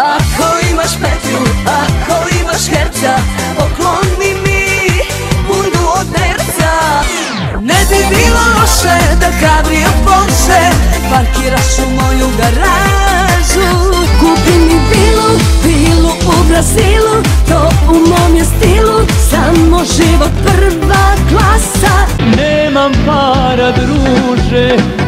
Ako imaš petlju, ako imaš herca Pokloni mi bundu od nerca. Ne bi bilo loše da kabrio Porsche Parkiraš u moju garažu. Kupi mi vilu, vilu u Brazilu To u mom je stilu Samo život prva klasa. Nemam para druže